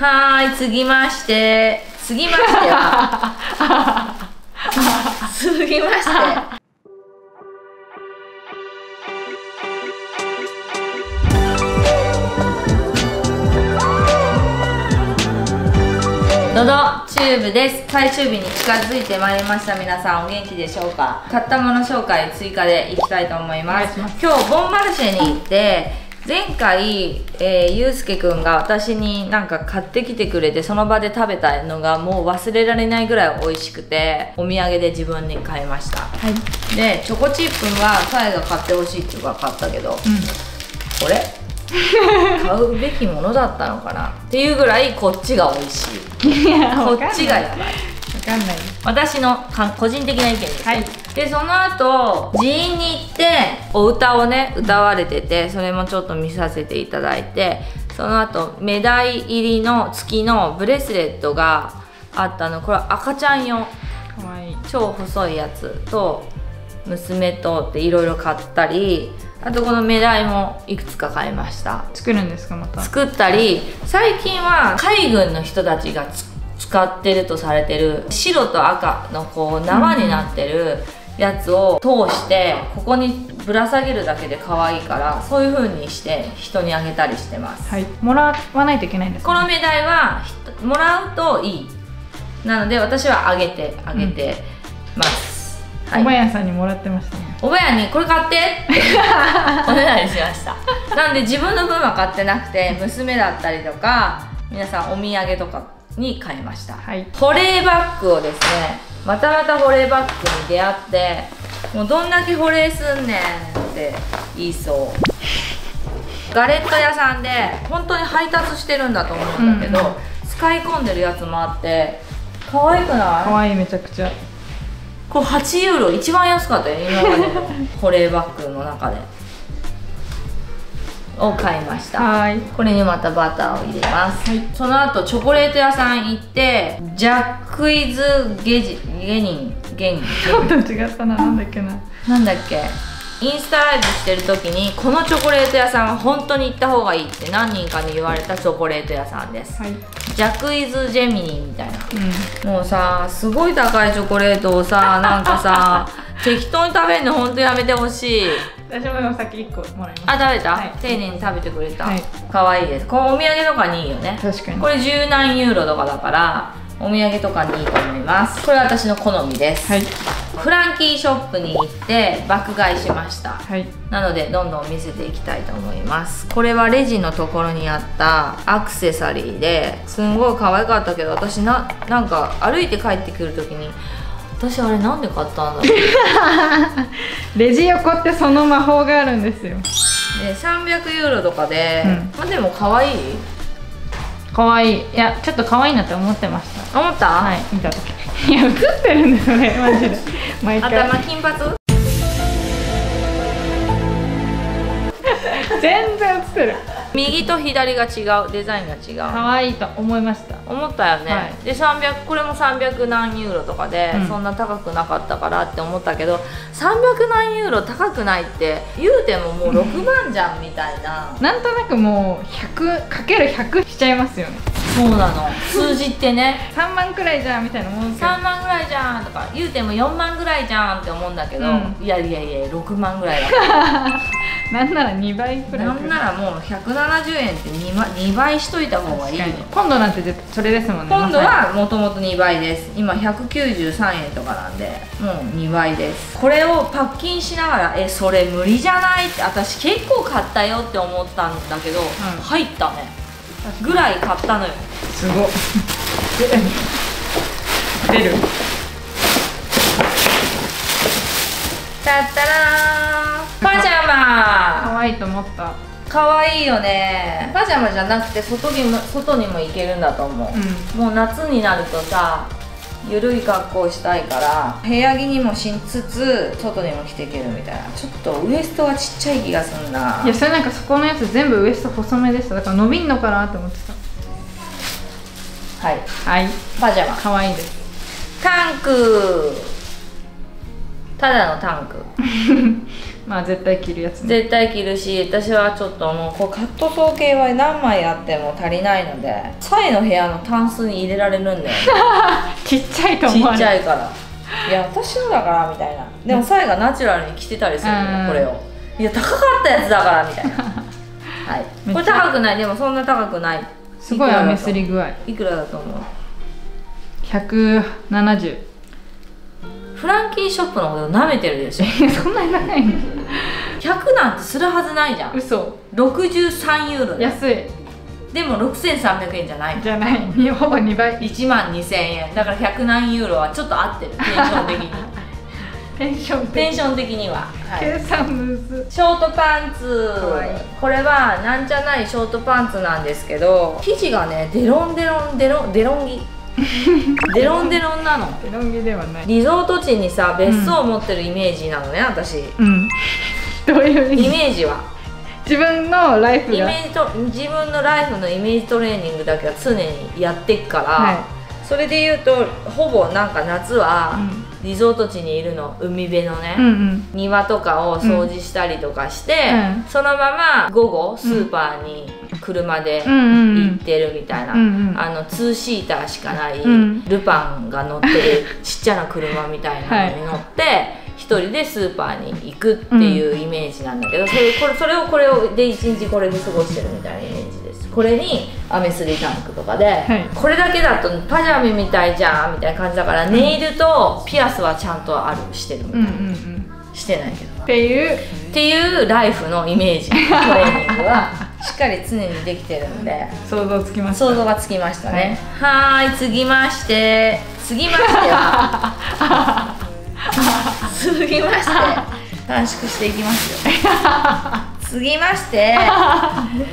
はーい次まして。次ましては。次まして。のどチューブです。最終日に近づいてまいりました。皆さんお元気でしょうか？買ったもの紹介追加でいきたいと思います。今日ボンマルシェに行って前回、えー、ゆうすけくんが私になんか買ってきてくれてその場で食べたのがもう忘れられないぐらい美味しくてお土産で自分に買いました、はい、でチョコチップはさえが買ってほしいっていうか買ったけど、うん、これ？買うべきものだったのかな？っていうぐらいこっちが美味しい。こっちがやばい。かんない。私の個人的な意見です、はい、でその後寺院に行ってお歌をね歌われててそれもちょっと見させていただいてその後メダイ入りの月のブレスレットがあったの。これ赤ちゃん用。かわいい。超細いやつと娘とっていろいろ買ったりあとこのメダイもいくつか買いました。作るんですかまた？作ったり最近は海軍の人たちが使ってるとされてる白と赤のこう縄になってるやつを通してここにぶら下げるだけで可愛いからそういう風にして人にあげたりしてます。はい。もらわないといけないんですこのメダイはもらうといい。なので私はあげてあげてます、うんはい、おばやさんにもらってましたね。おばやにこれ買って。っ ておねだりしました。なんで自分の分は買ってなくて娘だったりとか皆さんお土産とかに買いました、はい、保冷バッグをですねまたまた保冷バッグに出会ってもうどんだけ保冷すんねんって言いそう。ガレット屋さんで本当に配達してるんだと思うんだけど、うん、使い込んでるやつもあって可愛くない？可愛いめちゃくちゃ。これ8ユーロ一番安かったよ今までの保冷バッグの中でを買いました。はい。これにまたバターを入れます、はい、その後チョコレート屋さん行ってジャックイズゲジゲニンゲニン。ちょっと違ったななんだっけな。なんだっけ？インスタライブしてる時にこのチョコレート屋さんは本当に行った方がいいって何人かに言われたチョコレート屋さんです、はい、ジャクイズ・ジェミニみたいな、うん、もうさすごい高いチョコレートをさなんかさ 適当に食べるの本当やめてほしい私もさっき1個もらいましたあ食べた、はい、丁寧に食べてくれた、はい、かわいいです。このお土産とかにいいよね。確かに。これ十何ユーロとかだからお土産とかにいいと思います。これは私の好みです、はい、フランキーショップに行って爆買いしました、はい、なのでどんどん見せていきたいと思います。これはレジのところにあったアクセサリーですんごい可愛かったけど私ななんか歩いて帰ってくる時に私あれなんで買ったんだろう。レジ横ってその魔法があるんですよ。で300ユーロとかで、うん、まあでも可愛い？可愛い。いやちょっと可愛いなって思ってました。思った？はい見た時。いや映ってるんですよね マジで。毎回。頭金髪？全然映ってる右と左が違うデザインが違う。可愛いと思いました。思ったよね、はい、で300これも300何ユーロとかで、そんな高くなかったからって思ったけど300何ユーロ高くないって言うてももう6万じゃんみたいな、なんとなくもう 100×100 しちゃいますよねそうなの。数字ってね。3万くらいじゃんみたいなもん3万ぐらいじゃんとか。言うても4万ぐらいじゃんって思うんだけど、うん、いやいやいや6万ぐらいだ。なんなら2倍くらいなんならもう170円って 2, 倍2倍しといた方がいい。よ今度なんてそれですもんね。今度はもともと2倍です。今193円とかなんでもう2倍です。これをパッキンしながらえそれ無理じゃない？って私結構買ったよって思ったんだけど、うん、入ったねぐらい買ったのよ。すご。出る。たったらパジャマ。可愛いと思った。可愛いよね。パジャマじゃなくて外にも外にも行けるんだと思う、うん、もう夏になるとさゆるい格好したいから部屋着にもしつつ外にも着ていけるみたいな。ちょっとウエストはちっちゃい気がすんな。いやそれなんかそこのやつ全部ウエスト細めでした。だから伸びんのかなって思ってた。はい。はい。パジャマ。可愛いです。タンクただのタンク まあ絶対着るやつね。絶対着るし私はちょっともうこうカットソー系は何枚あっても足りないのでサイの部屋のタンスに入れられるんだよね。ちっちゃいとちっ思われるちゃいから。いや私のだからみたいな。でもサイがナチュラルに着てたりするのうん。よこれを。いや高かったやつだからみたいな。はい。これ高くない。でもそんな高くない。すごいアメすり具合。いくらだと思う？170フランキーショップのこと舐めてるでしょ。そんなに長いの？100なんてするはずないじゃん。嘘。63ユーロ安い。でも6300円じゃない。じゃない。にほぼ2倍。1万2000円。だから100何ユーロはちょっと合ってる。テンション的に。テンション的テンション的には、はい。計算むず。ショートパンツ。これはなんじゃないショートパンツなんですけど生地がねデロンデロンデロンデロンギ デロンデロンなの。デロンギではない。リゾート地にさ別荘を持ってるイメージなのね、私。うん。どういう意イ味メージは。自分のライフが？イメージと自分のライフのイメージトレーニングだけは常にやってっから、はい。それで言うとほぼなんか夏はうん。リゾート地にいるの海辺のね、うんうん。庭とかを掃除したりとかして、うん。そのまま午後スーパーにうんうんうん行ってるみたいな、うんうん。あのツーシーターしかない、うん。ルパンが乗ってるちっちゃな車みたいなのに乗って、一人でスーパーに行くっていうイメージなんだけど、それこれそれをこれをで一日これで過ごしてるみたいなイメージです。これにアメスリタンクとかで、い。これだけだとパジャマみたいじゃんみたいな感じだから、ネイルとピアスはちゃんとあるしてるみたいな、うんうんうん。してないけど。っていう？っていうライフのイメージ。トレーニングは しっかり常にできてるんで。想像つきました。想像がつきましたね。はーい次まして。次ましては。次まして。短縮していきますよ。次まして。め っ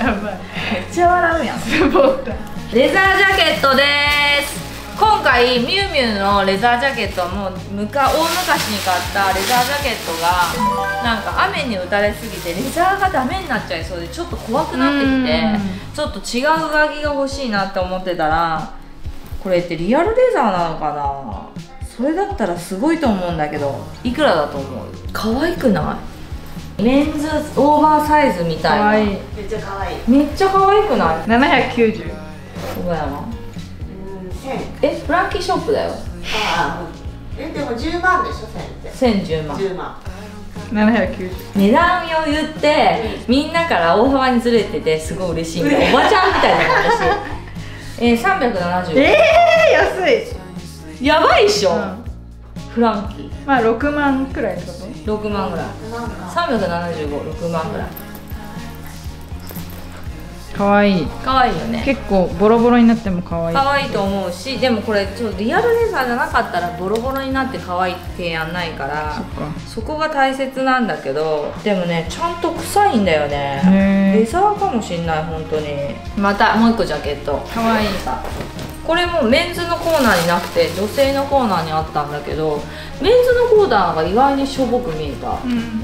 やばい。ちゃ笑うやん。レザージャケットです今回ミュウミュウのレザージャケットはもうむか大昔に買ったレザージャケットがなんか雨に打たれすぎてレザーがダメになっちゃいそうでちょっと怖くなってきてうん。ちょっと違う上着が欲しいなって思ってたらこれってリアルレザーなのかな？それだったらすごいと思うんだけどいくらだと思う？可愛くない？メンズオーバーサイズみたいな。めっちゃ可愛い。めっちゃ可愛くない？790小山うん、千。えフランキーショップだよ。ああ、うん。え、でも十万でしょ、千って。1010万。十万。790値段を言ってみんなから大幅にずれててすごい嬉しいおばちゃんみたいな私えー、370ええ安い、やばいっしょ、うん、フランキー。まあ6万くらいってこと？6万ぐらい。なんか。375,6万ぐらいかわい。い可愛いよね。結構ボロボロになってもかわい。い可愛いと思うしでもこれちょっとリアルレザーじゃなかったらボロボロになって可愛い提案ないからそっか。そこが大切なんだけどでもねちゃんと臭いんだよね。レザーかもしんない本当に。またもう一個ジャケット。かわいい。これもメンズのコーナーになくて女性のコーナーにあったんだけどメンズのコーナーが意外にしょぼく見えた。うん。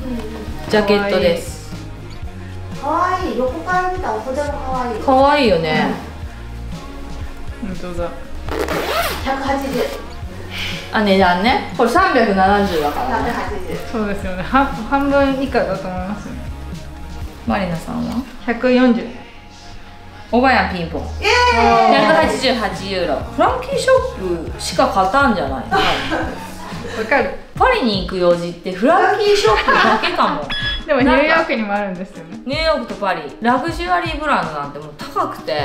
ジャケットです可愛い。横から見たお袖も可愛い。可愛いよね、本当だ。百八十。あ値段ね。これ370だからね。百八十。そうですよね。半半分以下だと思いますね。マリナさんは？140おばやんピンポン。イエ188ユーロ。フランキーショップしか勝たんじゃない わかる。パリに行く用事ってフランキーショップだけかもでもニューヨークにもあるんですよね。ニューヨークとパリラグジュアリーブランドなんてもう高くて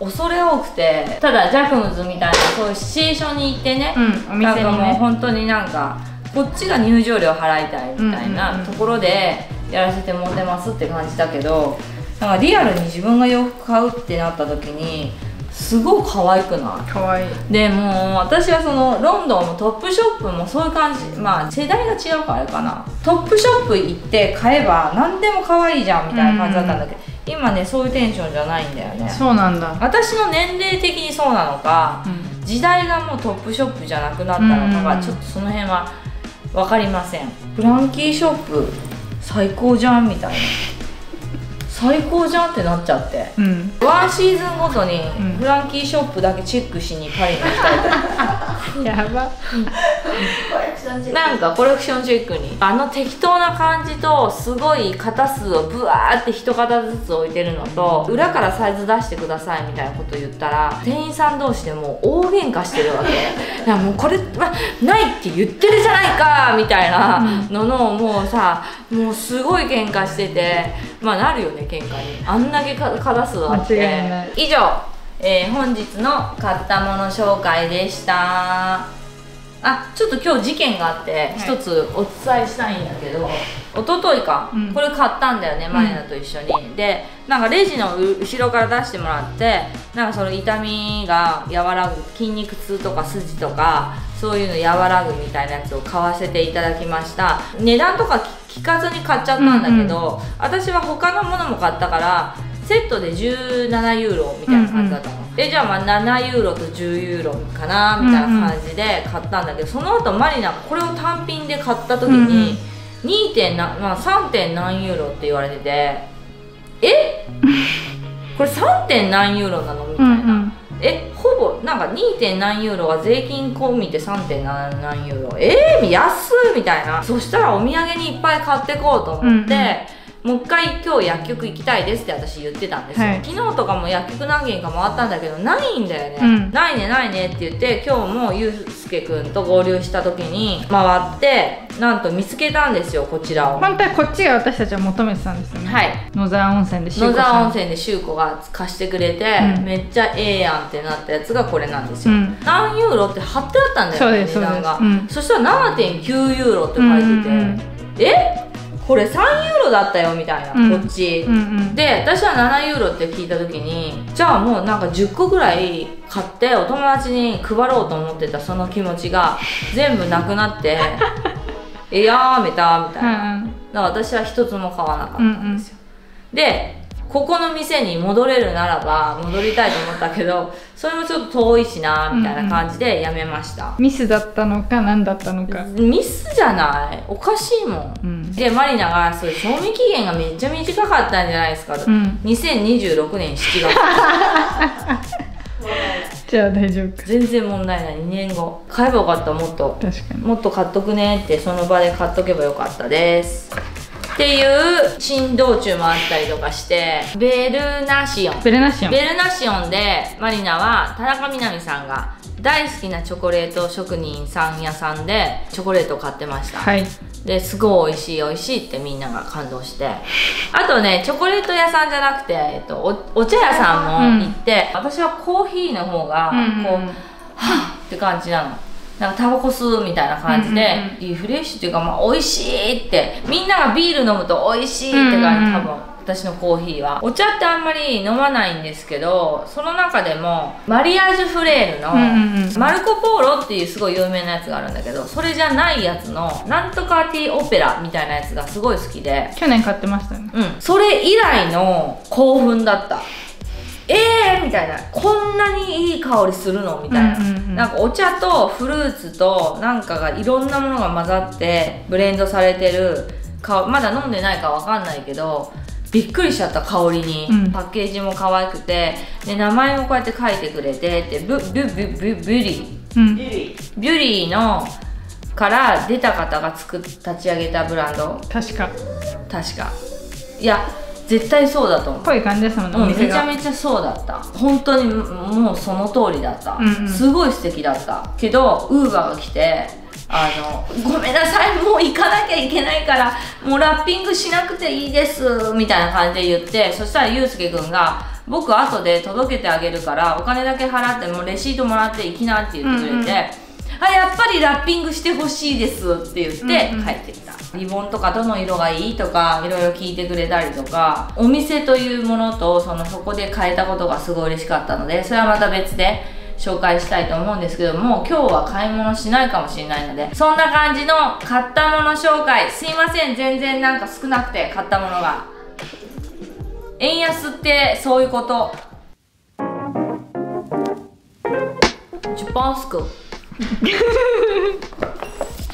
恐れ多くてただジャクムズみたいなそういうシチュエーションに行ってね、うんお店にね。もう本当になんかこっちが入場料払いたいみたいなところでやらせてもらってますって感じだけどなんかリアルに自分が洋服買うってなった時にすごい可愛くない？かわい。いでもう私はそのロンドンもトップショップもそういう感じ。まあ世代が違うからあれかな。トップショップ行って買えば何でも可愛いじゃんみたいな感じだったんだけど、今ねそういうテンションじゃないんだよね。そうなんだ。私の年齢的にそうなのか、うん。時代がもうトップショップじゃなくなったのかが、うん。ちょっとその辺は分かりません。フランキーショップ最高じゃんみたいな最高じゃんってなっちゃって。うん。ワンシーズンごとにうん。フランキーショップだけチェックしにパリに行きたいと やば。なんかコレクションチェックにあの適当な感じとすごい型数をブワーって一型ずつ置いてるのと裏からサイズ出してくださいみたいなこと言ったら店員さん同士でもう大喧嘩してるわけ。いやもうこれはないって言ってるじゃないかみたいなののもうさもうすごい喧嘩しててまあなるよね喧嘩に。あんだけか型数あって。以上、えー本日の買ったもの紹介でした。あちょっと今日事件があってい。一つお伝えしたいんだけど、一昨日か、うん。これ買ったんだよねマリナと一緒に、でなんかレジのう後ろから出してもらってなんかその痛みが和らぐ筋肉痛とか筋とかそういうの和らぐみたいなやつを買わせていただきました。値段とか聞かずに買っちゃったんだけど、私は他のものも買ったからセットで17ユーロみたいな感じだったの、でじゃあまあ7ユーロと10ユーロかなみたいな感じで買ったんだけど、その後マリナこれを単品で買った時に、2. 点な、まあ、3. 点何ユーロって言われててえ？これ 3. 点何ユーロなのみたいな、うんうんえ？なんか 2. 何ユーロは税金込みで 3. 点何ユーロえー、安っみたいなそしたらお土産にいっぱい買ってこうと思って、もう一回今日薬局行きたいですって私言ってたんですよ、はい。昨日とかも薬局何軒か回ったんだけどないんだよね、うん。ないねないねって言って今日もゆうすけくんと合流した時に回ってなんと見つけたんですよこちらを。本当はこっちが私たちは求めてたんですよね。はい。野沢温泉で野沢温泉泉で修子が貸してくれて、うん。めっちゃええやんってなったやつがこれなんですよ、うん。何ユーロって貼ってあったんだよね値段が。そそしたら7.9ユーロって書いてて、うんうん。え？これ3ユーロだったよみたいな、うん。こっち、うんうん。で私は7ユーロって聞いた時にじゃあもうなんか10個ぐらい買ってお友達に配ろうと思ってたその気持ちが 全部なくなって えやめたみたいな、うんだから私は一つも買わなかったうんんですよ、でここの店に戻れるならば戻りたいと思ったけどそれもちょっと遠いしなみたいな感じでやめました、ミスだったのか何だったのか。ミスじゃない。おかしいもん、うん。でマリナがそれ賞味期限がめっちゃ短かったんじゃないですか、うん。2026年7月。じゃあ大丈夫か。全然問題ない。2年後。買えばよかったもっと。確かに。もっと買っとくねってその場で買っとけばよかったですっていう珍道中もあったりとかしてベルナシオン。ベレナシオン。ベルナシオンでマリナは田中みな実さんが大好きなチョコレート職人さん屋さんでチョコレートを買ってました、はい。ですごい美味しい美味しいってみんなが感動して。あとねチョコレート屋さんじゃなくて、えっと、おお茶屋さんも行って、私はコーヒーの方がうん。こう、はぁって感じなのなんかタバコ吸うみたいな感じで、リフレッシュっていうか、まあ、美味しいってみんながビール飲むと美味しいって感じ、多分私のコーヒーは。お茶ってあんまり飲まないんですけどその中でもマリアージュフレールの、マルコ・ポーロっていうすごい有名なやつがあるんだけどそれじゃないやつのなんとかティーオペラみたいなやつがすごい好きで。去年買ってましたよね。うん。それ以来の興奮だったえーみたいな。こんなにいい香りするの？みたいな、うんうんうん。なんかお茶とフルーツとなんかがいろんなものが混ざってブレンドされてるかまだ飲んでないかわかんないけどびっくりしちゃった香りに、うん。パッケージも可愛くて。で名前もこうやって書いてくれて。でブブブブブリ。ーうん。ビュリーのから出た方が作っ立ち上げたブランド。確か。確か。いや絶対そうだと思う。ぽい感じですもんねうん、めちゃめちゃそうだった。本当にもうその通りだった、うん。うんすごい素敵だった。けどウーバーが来てあのごめんなさいもう行かなきゃいけないからもうラッピングしなくていいですみたいな感じで言ってそしたらゆうすけくんが僕後で届けてあげるからお金だけ払ってもうレシートもらって行きなって言ってくれて、うんうんあやっぱりラッピングしてほしいですって言って帰ってきた、リボンとかどの色がいいとかいろいろ聞いてくれたりとかお店というものとそのそこで買えたことがすごい嬉しかったのでそれはまた別で紹介したいと思うんですけども今日は買い物しないかもしれないのでそんな感じの買ったもの紹介。すいません。全然なんか少なくて買ったものが。円安ってそういうこと。ジュパンスクジ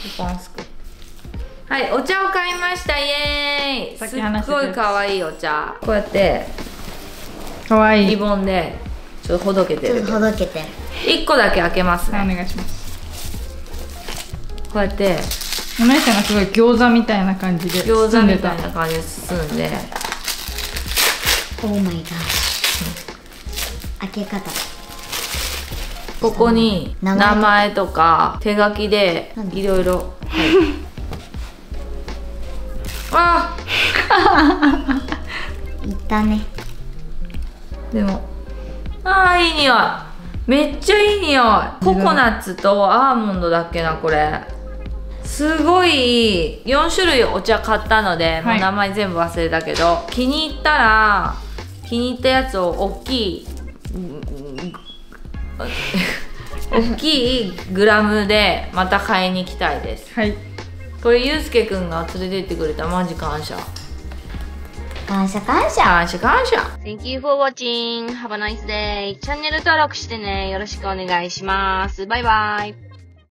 ュパンスクはいお茶を買いました。イエーイ。さっすっき話してたやつ。ごい可愛いお茶。こうやってかわい。いリボンでちょっとほどけてちょっとるほどけて。る1個だけ開けますはいねお願いします。こうやってお姉ちゃんがすごい餃子みたいな感じで餃子包んでたみたいな感じで包んで。オーマイガー開け方。ここに名前とか。手書きでいろいろあ いったね。でも。あーいい匂い。めっちゃいい匂い。ココナッツとアーモンドだっけなこれ。すごいいい。4種類お茶買ったので、もうはい名前全部忘れたけど気に入ったら気に入ったやつを大きいうん 大きいグラムでまた買いに行きたいです。はいこれゆうすけくんが連れてってくれたマジ感謝感謝感謝感謝感謝 Thank you for watching. Have a nice day. チャンネル登録してね。よろしくお願いします。バイバイ。